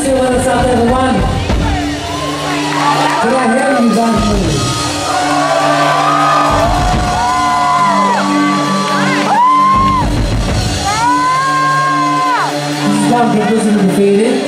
Still with us out there, the one. Did I hear you back here? Stop representing the faded.